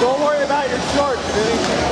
Don't worry about your shorts, dude.